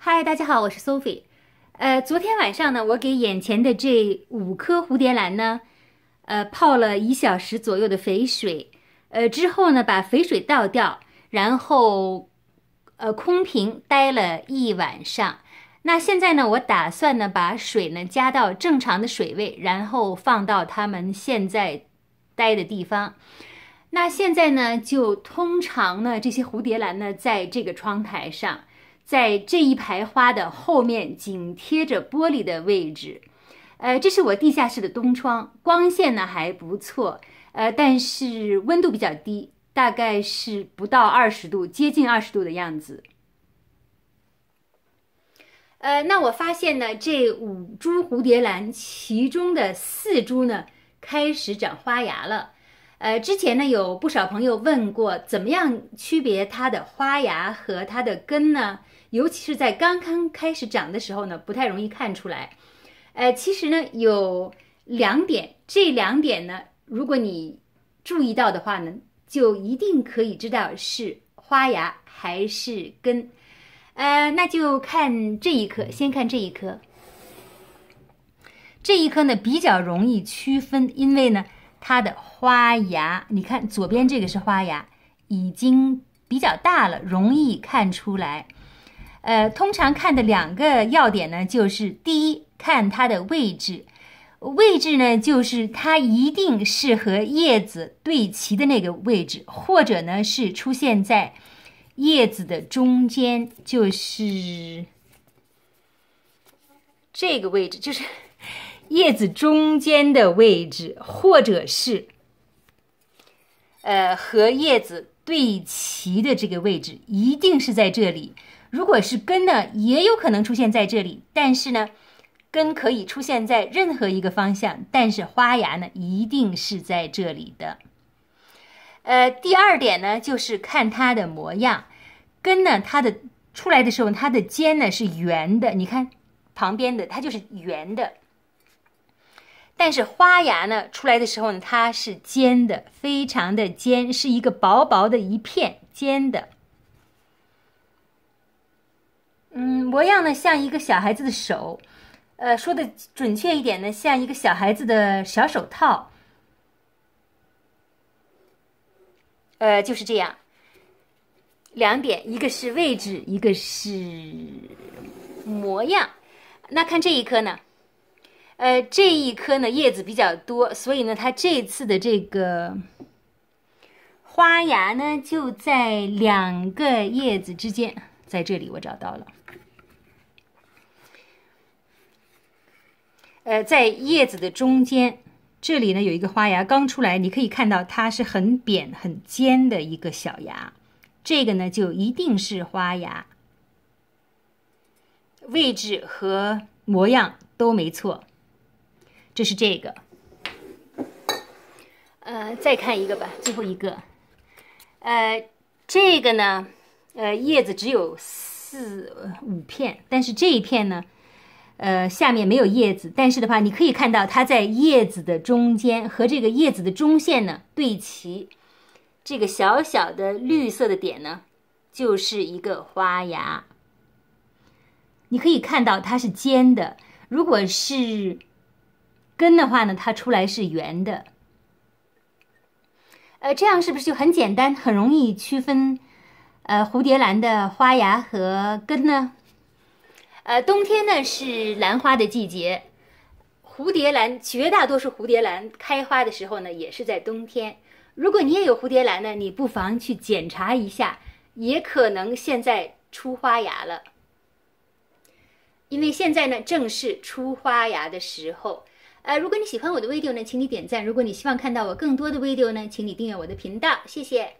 嗨，大家好，我是 Sophie。呃，昨天晚上呢，我给眼前的这五颗蝴蝶兰呢，呃，泡了一小时左右的肥水，呃，之后呢，把肥水倒掉，然后呃空瓶待了一晚上。那现在呢，我打算呢，把水呢加到正常的水位，然后放到它们现在待的地方。那现在呢，就通常呢，这些蝴蝶兰呢，在这个窗台上。在这一排花的后面，紧贴着玻璃的位置，呃，这是我地下室的东窗，光线呢还不错，呃，但是温度比较低，大概是不到二十度，接近二十度的样子。呃，那我发现呢，这五株蝴蝶兰，其中的四株呢开始长花芽了。呃，之前呢有不少朋友问过，怎么样区别它的花芽和它的根呢？尤其是在刚刚开始长的时候呢，不太容易看出来。呃，其实呢有两点，这两点呢，如果你注意到的话呢，就一定可以知道是花芽还是根。呃，那就看这一颗，先看这一颗。这一颗呢比较容易区分，因为呢它的花芽，你看左边这个是花芽，已经比较大了，容易看出来。呃，通常看的两个要点呢，就是第一，看它的位置，位置呢，就是它一定是和叶子对齐的那个位置，或者呢是出现在叶子的中间，就是这个位置，就是叶子中间的位置，或者是呃和叶子对齐的这个位置，一定是在这里。如果是根呢，也有可能出现在这里，但是呢，根可以出现在任何一个方向，但是花芽呢，一定是在这里的。呃，第二点呢，就是看它的模样，根呢，它的出来的时候，它的尖呢是圆的，你看旁边的它就是圆的，但是花芽呢出来的时候呢，它是尖的，非常的尖，是一个薄薄的一片尖的。嗯，模样呢像一个小孩子的手，呃，说的准确一点呢，像一个小孩子的小手套，呃，就是这样。两点，一个是位置，一个是模样。那看这一颗呢，呃，这一颗呢叶子比较多，所以呢，它这次的这个花芽呢就在两个叶子之间，在这里我找到了。呃，在叶子的中间，这里呢有一个花芽刚出来，你可以看到它是很扁、很尖的一个小芽，这个呢就一定是花芽，位置和模样都没错。这是这个，呃，再看一个吧，最后一个，呃，这个呢，呃，叶子只有四五片，但是这一片呢。呃，下面没有叶子，但是的话，你可以看到它在叶子的中间和这个叶子的中线呢对齐，这个小小的绿色的点呢，就是一个花芽。你可以看到它是尖的，如果是根的话呢，它出来是圆的。呃，这样是不是就很简单，很容易区分呃蝴蝶兰的花芽和根呢？呃，冬天呢是兰花的季节，蝴蝶兰绝大多数蝴蝶兰开花的时候呢也是在冬天。如果你也有蝴蝶兰呢，你不妨去检查一下，也可能现在出花芽了。因为现在呢正是出花芽的时候。呃，如果你喜欢我的 video 呢，请你点赞；如果你希望看到我更多的 video 呢，请你订阅我的频道，谢谢。